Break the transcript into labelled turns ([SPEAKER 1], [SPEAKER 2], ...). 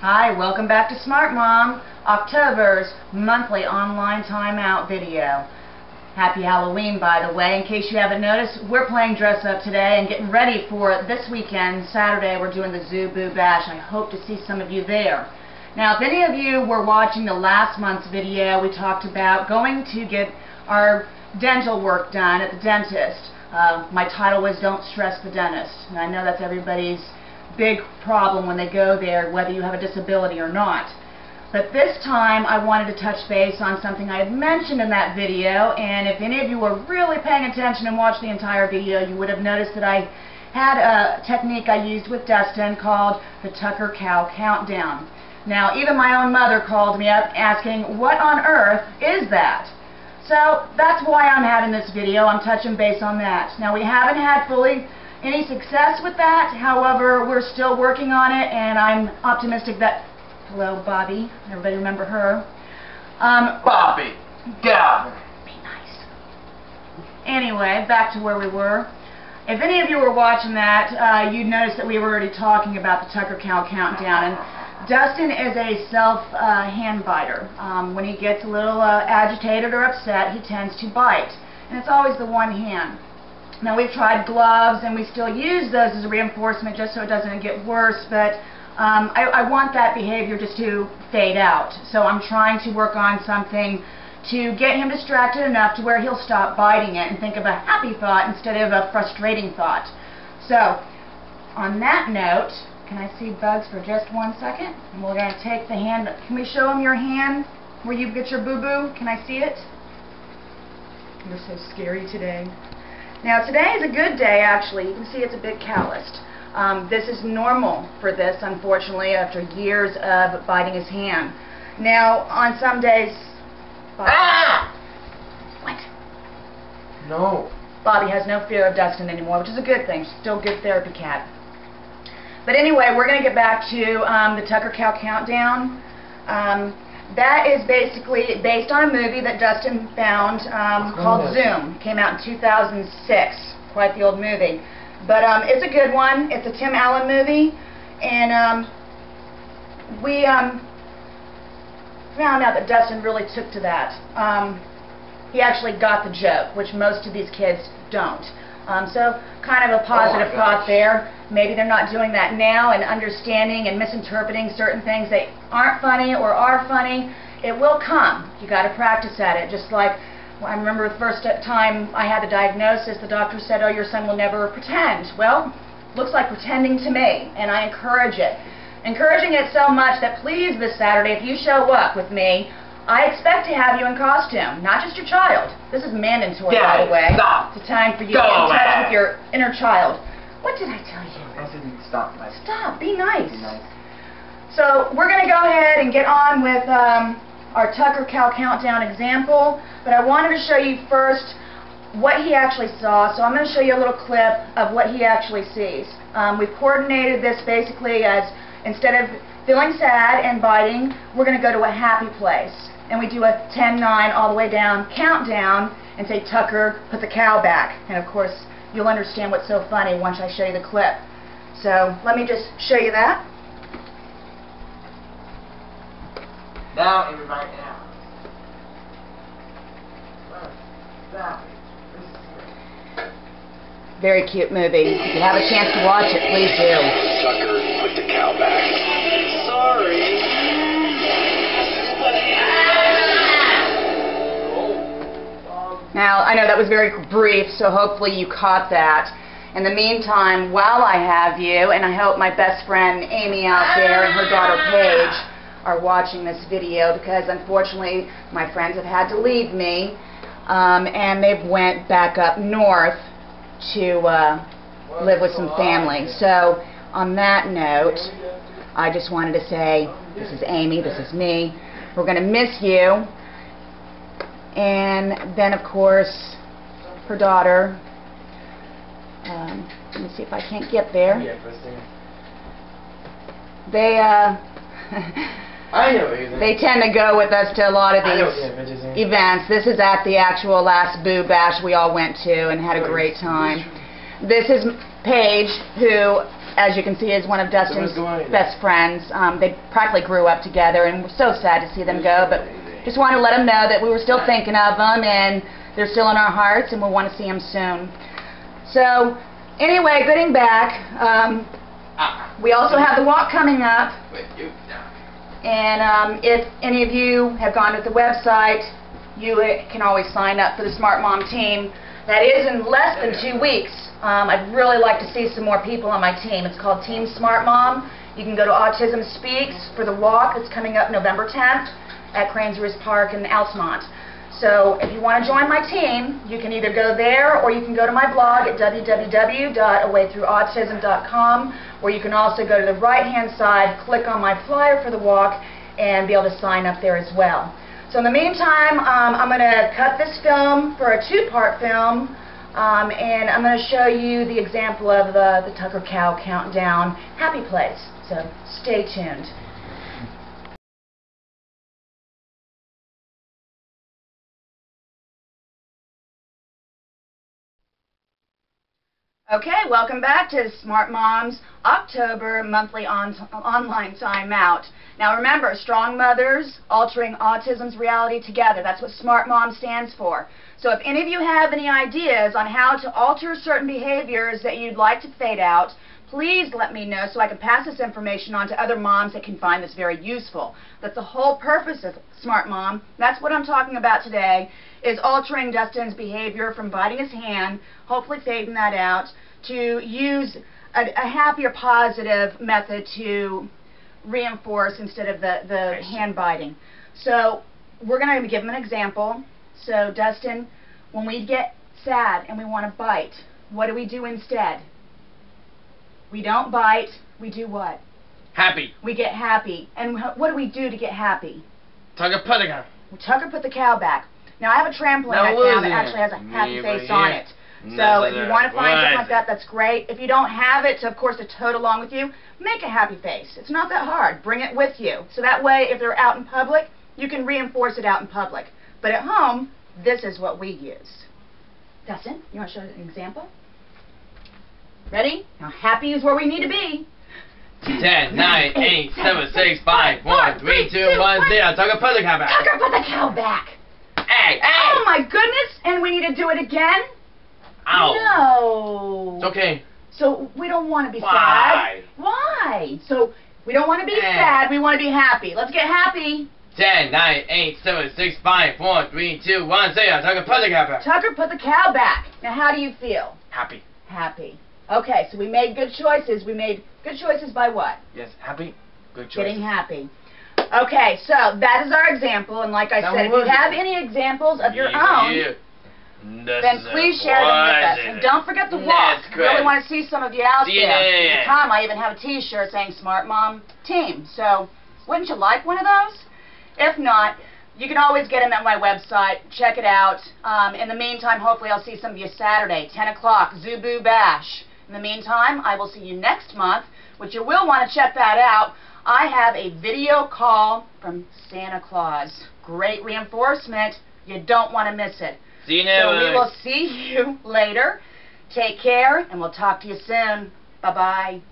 [SPEAKER 1] Hi, welcome back to Smart Mom, October's monthly online timeout video. Happy Halloween, by the way. In case you haven't noticed, we're playing dress up today and getting ready for this weekend. Saturday, we're doing the Zoo Boo Bash. I hope to see some of you there. Now, if any of you were watching the last month's video, we talked about going to get our dental work done at the dentist. Uh, my title was Don't Stress the Dentist. And I know that's everybody's big problem when they go there, whether you have a disability or not. But this time I wanted to touch base on something I had mentioned in that video, and if any of you were really paying attention and watched the entire video, you would have noticed that I had a technique I used with Dustin called the Tucker Cow Countdown. Now, even my own mother called me up asking, what on earth is that? So that's why I'm having this video. I'm touching base on that. Now, we haven't had fully any success with that. However, we're still working on it, and I'm optimistic that Hello, Bobby. Everybody remember her?
[SPEAKER 2] Um, Bobby, yeah.
[SPEAKER 1] Be nice. Anyway, back to where we were. If any of you were watching that, uh, you'd notice that we were already talking about the Tucker Cow Countdown. And Dustin is a self uh, hand biter. Um, when he gets a little uh, agitated or upset, he tends to bite. And it's always the one hand. Now we've tried gloves and we still use those as a reinforcement just so it doesn't get worse, but um, I, I want that behavior just to fade out. So I'm trying to work on something to get him distracted enough to where he'll stop biting it and think of a happy thought instead of a frustrating thought. So, on that note, can I see Bugs for just one second? And we're going to take the hand, can we show him your hand where you get your boo-boo? Can I see it? You're so scary today. Now today is a good day actually. You can see it's a bit calloused. Um, this is normal for this, unfortunately, after years of biting his hand. Now, on some days...
[SPEAKER 2] Bobby, ah!
[SPEAKER 1] What?
[SPEAKER 2] No.
[SPEAKER 1] Bobby has no fear of Dustin anymore, which is a good thing. Still good therapy cat. But anyway, we're going to get back to um, the Tucker Cow Countdown. Um, that is basically based on a movie that Dustin found um, called Zoom. Came out in 2006. Quite the old movie. But um, it's a good one. It's a Tim Allen movie, and um, we um, found out that Dustin really took to that. Um, he actually got the joke, which most of these kids don't. Um, so kind of a positive oh thought there. Maybe they're not doing that now and understanding and misinterpreting certain things that aren't funny or are funny. It will come. You got to practice at it, just like I remember the first time I had the diagnosis, the doctor said, oh, your son will never pretend. Well, looks like pretending to me, and I encourage it. Encouraging it so much that please this Saturday, if you show up with me, I expect to have you in costume, not just your child. This is mandatory,
[SPEAKER 2] by
[SPEAKER 1] the way.
[SPEAKER 2] Stop.
[SPEAKER 1] It's a time for you
[SPEAKER 2] Go
[SPEAKER 1] to get in touch with your inner child. What did I tell you?
[SPEAKER 2] I said stop.
[SPEAKER 1] Stop. Be nice.
[SPEAKER 2] Be nice.
[SPEAKER 1] So we're going to go ahead and get on with um, our Tucker Cow Countdown example, but I wanted to show you first what he actually saw. So I'm going to show you a little clip of what he actually sees. Um, we've coordinated this basically as instead of feeling sad and biting, we're going to go to a happy place. And we do a 10-9 all the way down, countdown, and say, Tucker, put the cow back. And of course, you'll understand what's so funny once I show you the clip. So let me just show you that.
[SPEAKER 2] Now, everybody, now. Stop
[SPEAKER 1] Very cute movie. If you have a chance to watch it, please do.
[SPEAKER 3] Tucker, put the cow back.
[SPEAKER 1] Now, I know that was very brief, so hopefully you caught that. In the meantime, while I have you, and I hope my best friend Amy out there and her daughter Paige are watching this video because unfortunately my friends have had to leave me um, and they've went back up north to uh, live with some family. So on that note, I just wanted to say this is Amy, this is me. We're going to miss you. And then of course her daughter. Um, let me see if I can't get there. Yeah, They uh
[SPEAKER 2] I know
[SPEAKER 1] They tend to go with us to a lot of these events. This is at the actual last Boo Bash we all went to and had a great time. This is Paige, who as you can see, is one of Dustin's best friends. Um, they practically grew up together, and we're so sad to see them go. But just wanted to let them know that we were still thinking of them, and they're still in our hearts, and we want to see them soon. So, anyway, getting back, um, we also have the walk coming up. And um, if any of you have gone to the website, you uh, can always sign up for the Smart Mom team. That is in less than two weeks. Um, I'd really like to see some more people on my team. It's called Team Smart Mom. You can go to Autism Speaks for the walk that's coming up November 10th at Cranes Roost Park in Altamonte. So if you want to join my team, you can either go there or you can go to my blog at www.awaythroughautism.com where you can also go to the right-hand side, click on my flyer for the walk, and be able to sign up there as well. So in the meantime, um, I'm going to cut this film for a two-part film, um, and I'm going to show you the example of the, the Tucker Cow Countdown Happy Place. So stay tuned. Okay, welcome back to Smart Moms October monthly on online timeout. Now remember, strong mothers altering autism's reality together. That's what Smart Mom stands for. So if any of you have any ideas on how to alter certain behaviors that you'd like to fade out, please let me know so I can pass this information on to other moms that can find this very useful. That's the whole purpose of Smart Mom. That's what I'm talking about today, is altering Dustin's behavior from biting his hand, hopefully fading that out, to use a, a happier, positive method to reinforce instead of the, the hand biting. So we're going to give him an example. So Dustin, when we get sad and we want to bite, what do we do instead? We don't bite, we do what?
[SPEAKER 2] Happy.
[SPEAKER 1] We get happy. And what do we do to get happy?
[SPEAKER 2] Tucker Puttiger.
[SPEAKER 1] Tucker put the cow back. Now I have a trampoline
[SPEAKER 2] Now,
[SPEAKER 1] right now that actually has a happy face on it. So
[SPEAKER 2] No,
[SPEAKER 1] if you want to find something like that, that's great. If you don't have it, of course, to tote along with you, make a happy face. It's not that hard. Bring it with you. So that way, if they're out in public, you can reinforce it out in public. But at home, this is what we use. Dustin, you want to show an example? Ready? Now, happy is where we need to be.
[SPEAKER 2] 10, 9, 8, 7, 6, 5, 4, 3, 2, 1, 0. Tucker Puttiger back.
[SPEAKER 1] Tucker, put the cow back.
[SPEAKER 2] Hey, hey!
[SPEAKER 1] Oh my goodness! And we need to do it again?
[SPEAKER 2] Ow.
[SPEAKER 1] No.
[SPEAKER 2] It's okay.
[SPEAKER 1] So we don't want to be
[SPEAKER 2] Why?
[SPEAKER 1] sad. Why? So we don't want to be
[SPEAKER 2] Eh.
[SPEAKER 1] sad. We want to be happy. Let's get happy.
[SPEAKER 2] 10, 9, 8, 7, 6, 5, 4, 3, 2, 1, 0. Tucker Puttiger back.
[SPEAKER 1] Tucker, put the cow back. Now, how do you feel?
[SPEAKER 2] Happy.
[SPEAKER 1] Happy. Okay, so we made good choices. We made good choices by what?
[SPEAKER 2] Yes, happy. Good choice.
[SPEAKER 1] Getting happy. Okay, so that is our example, and like I
[SPEAKER 2] Now
[SPEAKER 1] said, if you
[SPEAKER 2] it?
[SPEAKER 1] have any examples of your
[SPEAKER 2] Yeah,
[SPEAKER 1] own,
[SPEAKER 2] yeah.
[SPEAKER 1] Then please share them with us. And don't forget the walk.
[SPEAKER 2] That's
[SPEAKER 1] Really want to see some of you out
[SPEAKER 2] Yeah.
[SPEAKER 1] there. At the time, I even have a T-shirt saying "Smart Mom Team." So, wouldn't you like one of those? If not, you can always get them at my website. Check it out. Um, in the meantime, hopefully, I'll see some of you Saturday, 10 o'clock, Zoo Boo Bash. In the meantime, I will see you next month, which you will want to check that out. I have a video call from Santa Claus. Great reinforcement. You don't want to miss it.
[SPEAKER 2] See you
[SPEAKER 1] So we will see you later. Take care, and we'll talk to you soon. Bye-bye.